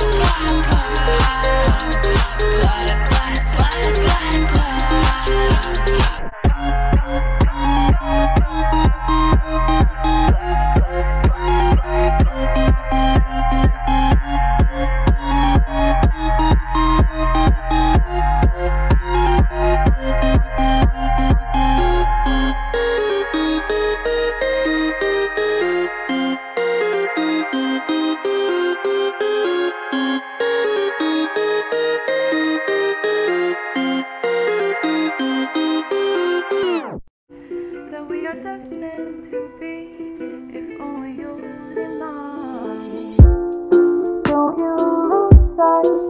that we we're destined to be if only you'll mine. Don't you lose sight?